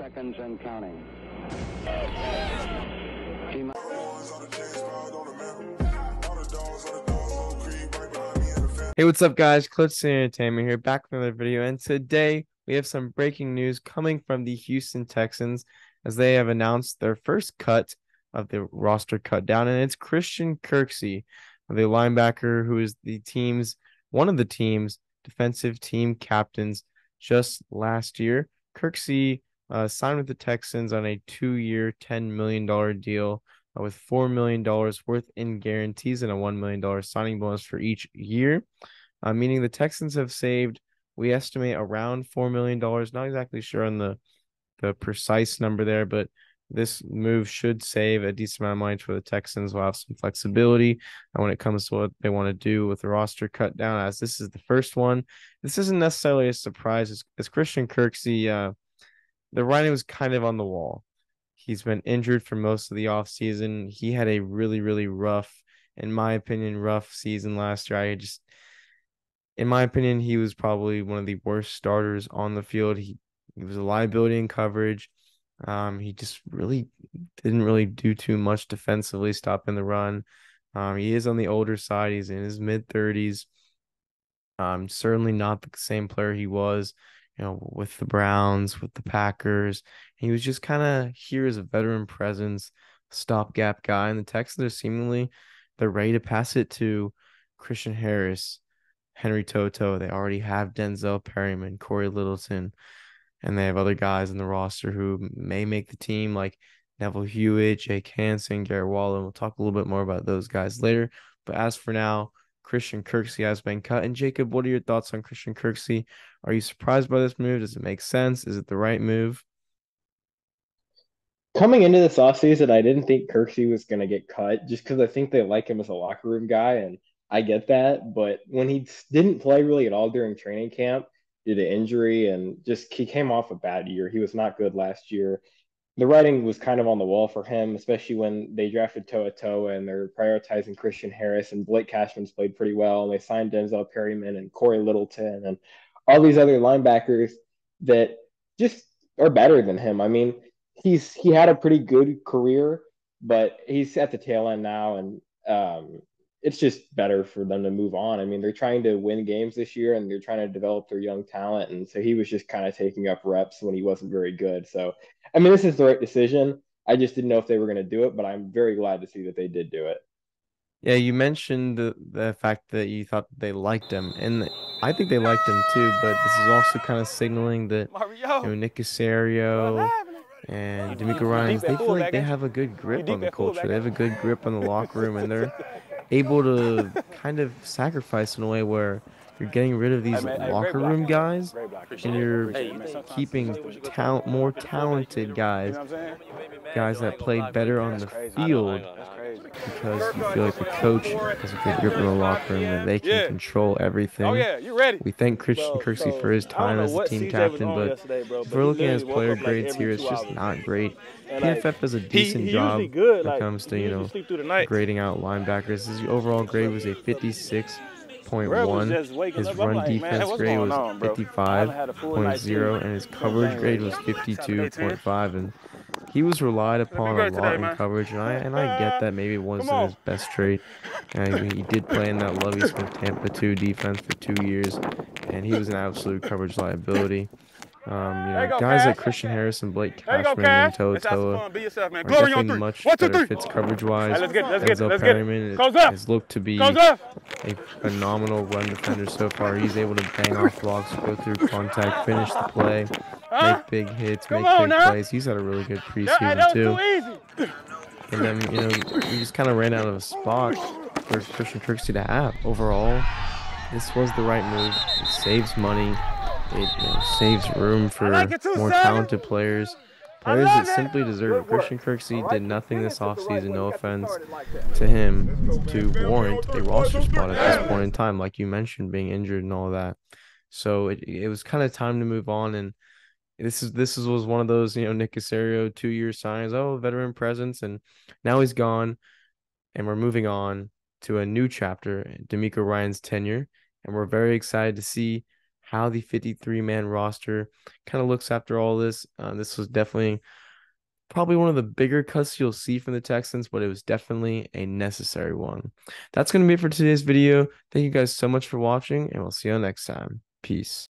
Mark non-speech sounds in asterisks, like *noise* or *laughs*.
seconds and counting. Hey, what's up, guys? City Entertainment here, back with another video. And today we have some breaking news coming from the Houston Texans as they have announced their first cut of the roster cut down, and it's Christian Kirksey, the linebacker who is the team's one of the team's defensive team captains just last year. Kirksey uh, signed with the Texans on a two-year, ten million dollar deal uh, with $4 million worth in guarantees and a $1 million signing bonus for each year, uh, meaning the Texans have saved, we estimate, around $4 million. Not exactly sure on the, the precise number there, but this move should save a decent amount of money for the Texans while have some flexibility and when it comes to what they want to do with the roster cut down, as this is the first one. This isn't necessarily a surprise. As, as Christian Kirksey, uh, the writing was kind of on the wall. He's been injured for most of the offseason. He had a really, really rough, in my opinion, rough season last year. I just, in my opinion, he was probably one of the worst starters on the field. He, he was a liability in coverage. Um, he just really didn't really do too much defensively, stopping the run. Um, he is on the older side. He's in his mid thirties. Um, certainly not the same player he was you know, with the Browns, with the Packers. And He was just kind of here as a veteran presence, stopgap guy. And the Texans are seemingly they're ready to pass it to Christian Harris, Henry To'oTo'o. They already have Denzel Perryman, Cory Littleton, and they have other guys in the roster who may make the team like Neville Hewitt, Jake Hansen, Garret Wallow. We'll talk a little bit more about those guys later. But as for now, Christian Kirksey has been cut. And Jacob, what are your thoughts on Christian Kirksey? Are you surprised by this move? Does it make sense? Is it the right move? Coming into this offseason, I didn't think Kirksey was going to get cut just because I think they like him as a locker room guy. And I get that. But when he didn't play really at all during training camp due to injury and just he came off a bad year, he was not good last year the writing was kind of on the wall for him, especially when they drafted To'oTo'o and they're prioritizing Christian Harris and Blake Cashman's played pretty well. And they signed Denzel Perryman and Cory Littleton and all these other linebackers that just are better than him. I mean, he's he had a pretty good career, but he's at the tail end now, and um, it's just better for them to move on. I mean, they're trying to win games this year and they're trying to develop their young talent. And so he was just kind of taking up reps when he wasn't very good. So, I mean, this is the right decision. I just didn't know if they were going to do it, but I'm very glad to see that they did do it. Yeah, you mentioned the, the fact that you thought they liked him, and I think they liked him too. But this is also kind of signaling that you know, Nick Caserio and DeMeco Ryans they feel like they have a good grip on the culture. They have a good grip on the locker room, and they're *laughs* able to kind of sacrifice in a way where you're getting rid of these locker room guys and you're keeping more talented guys guys that played better on the field because you feel like the coach has a good grip in the locker room and they can control everything. Oh yeah, you ready? We thank Christian Kirksey for his time as the team captain, but if we're looking at his player grades here, it's just not great. PFF does a decent he, job when it comes to you know grading out linebackers. His overall grade was a 56 point one. His run defense grade was 55.0, and his coverage grade was 52.5. And he was relied upon a lot in coverage, and I and I get that maybe it wasn't his best trait. And he did play in that Lovie Smith Tampa 2 defense for two years, and he was an absolute coverage liability. Um, you know, go, guys Cash. like Christian Harris and Blake Cashman go, and To'oTo'o are definitely much One, two, better fits coverage-wise. Right, let's get, let's Denzel get, Perryman get. has looked to be a phenomenal run defender so far. He's able to bang off blocks, go through contact, finish the play, huh? make big hits, Come make big now. plays. He's had a really good preseason too. And then you know he just kind of ran out of a spot for Christian Kirksey to have. Overall, this was the right move. It saves money. It you know, saves room for like more talented players. Players that simply deserve it. Christian Kirksey did nothing this offseason, no offense to him, to warrant a roster spot at this point in time, like you mentioned, being injured and all that. So it, it was kind of time to move on. And this is this is, was one of those, you know, Nick Caserio two year signs, oh, veteran presence. And now he's gone. And we're moving on to a new chapter, DeMeco Ryans' tenure. And we're very excited to see how the 53 man roster kind of looks after all this. Uh, this was definitely probably one of the bigger cuts you'll see from the Texans, but it was definitely a necessary one. That's going to be it for today's video. Thank you guys so much for watching, and we'll see you next time. Peace.